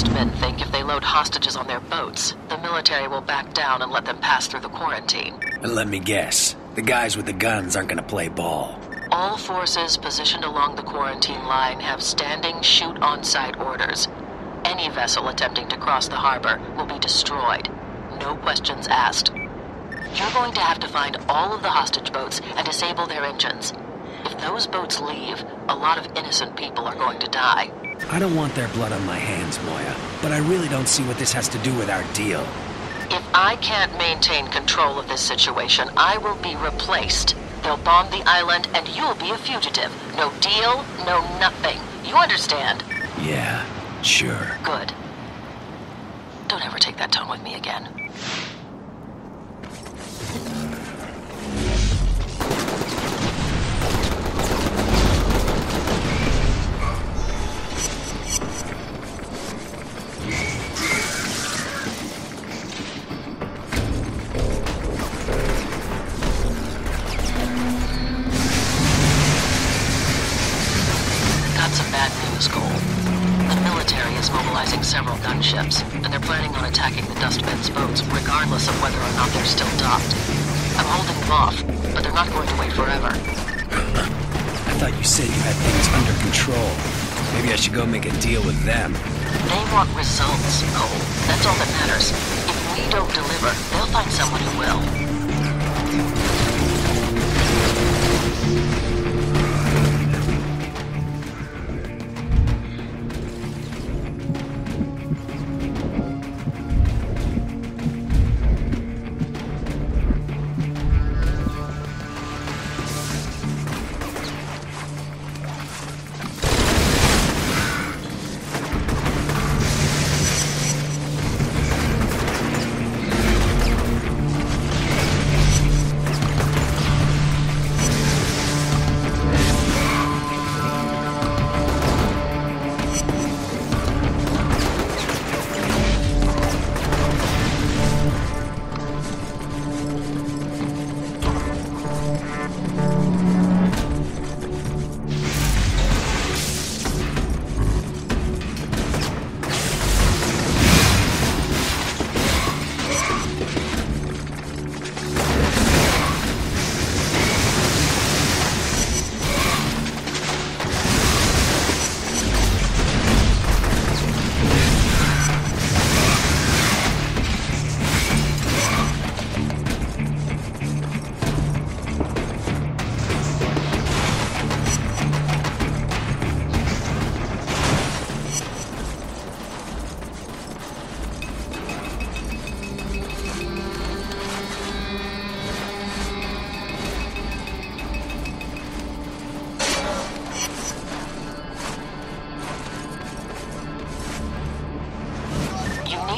Dustmen think if they load hostages on their boats, the military will back down and let them pass through the quarantine. And let me guess, the guys with the guns aren't gonna play ball. All forces positioned along the quarantine line have standing shoot on sight orders. Any vessel attempting to cross the harbor will be destroyed. No questions asked. You're going to have to find all of the hostage boats and disable their engines. If those boats leave, a lot of innocent people are going to die. I don't want their blood on my hands, Moya, but I really don't see what this has to do with our deal. If I can't maintain control of this situation, I will be replaced. They'll bomb the island and you'll be a fugitive. No deal, no nothing. You understand? Yeah, sure. Good. Don't ever take that tone with me again. Regardless of whether or not they're still docked. I'm holding them off, but they're not going to wait forever. I thought you said you had things under control. Maybe I should go make a deal with them. They want results, Cole. That's all that matters. If we don't deliver, they'll find someone who will.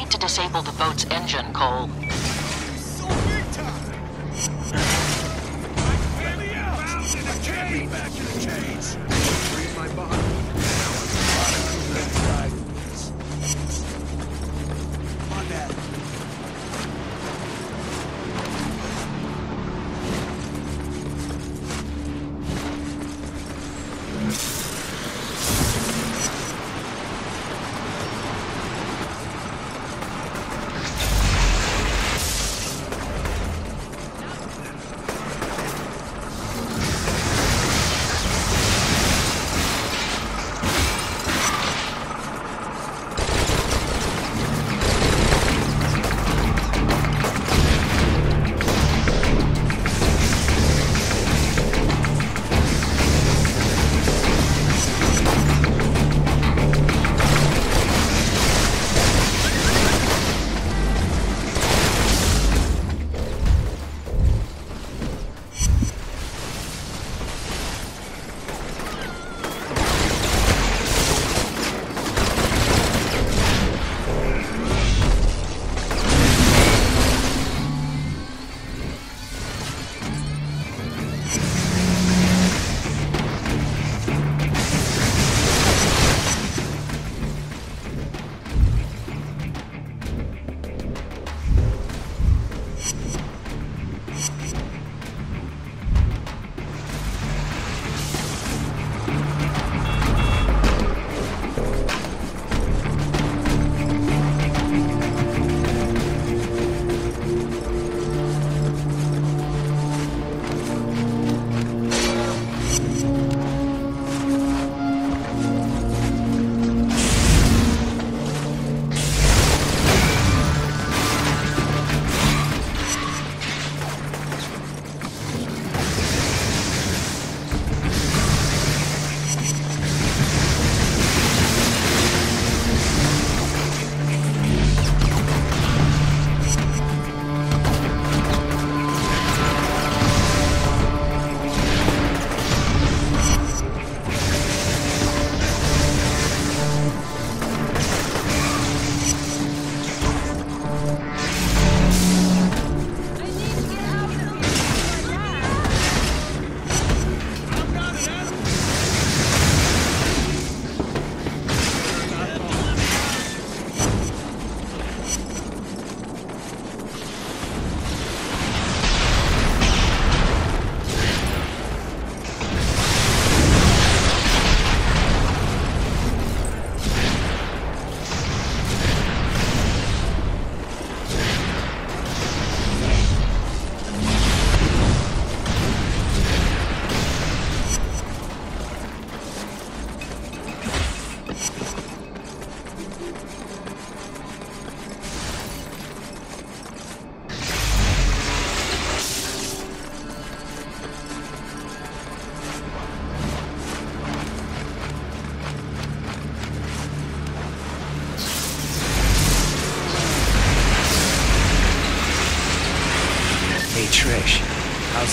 Need to disable the boat's engine, Cole.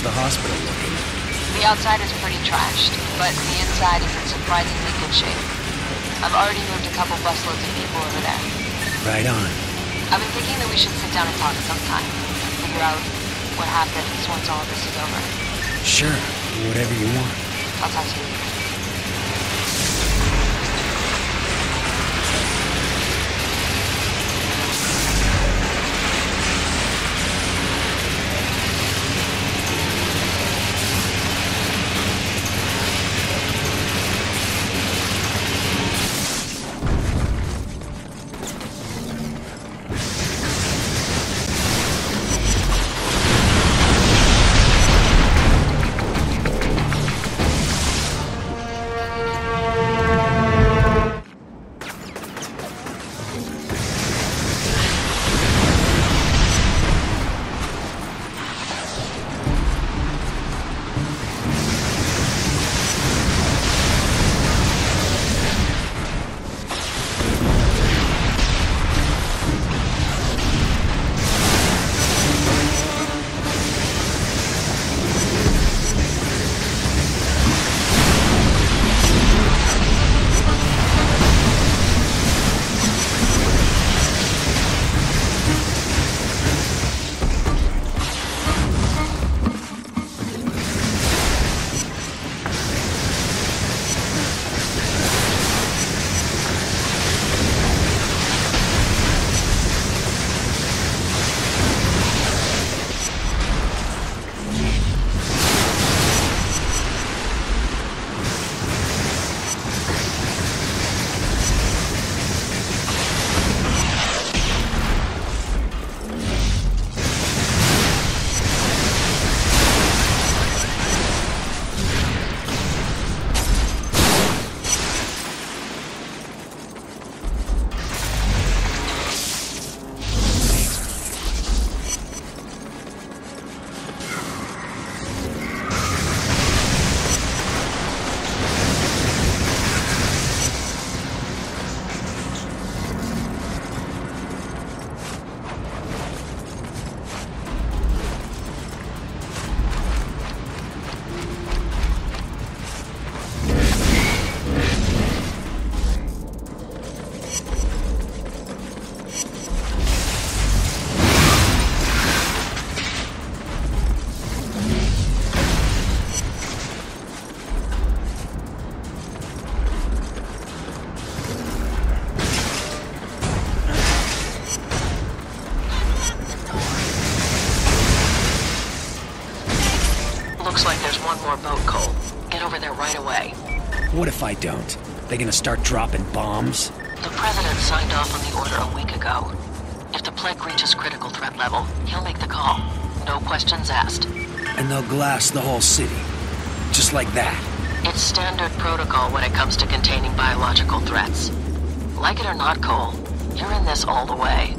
How's the hospital looking? The outside is pretty trashed, but the inside is in surprisingly good shape. I've already moved a couple busloads of people over there. Right on. I've been thinking that we should sit down and talk sometime. Figure out what happens once all of this is over. Sure, whatever you want. I'll talk to you later. More boat, Cole. Get over there right away. What if I don't? They gonna start dropping bombs? The President signed off on the order a week ago. If the plague reaches critical threat level, he'll make the call. No questions asked. And they'll glass the whole city. Just like that. It's standard protocol when it comes to containing biological threats. Like it or not, Cole, you're in this all the way.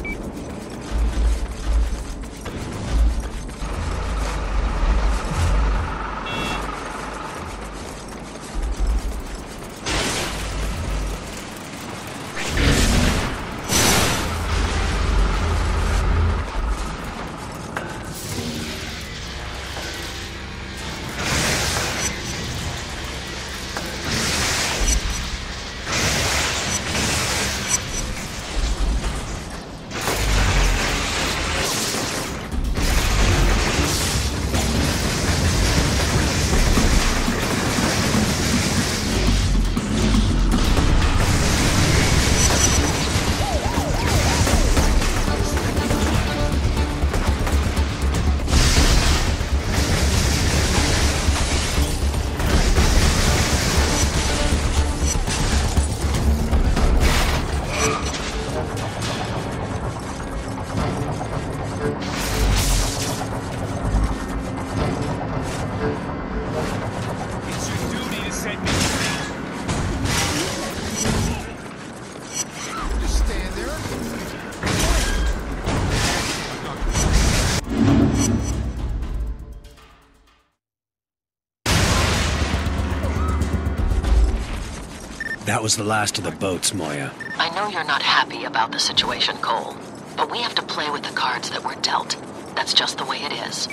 That was the last of the boats, Moya. I know you're not happy about the situation, Cole, but we have to play with the cards that we're dealt. That's just the way it is.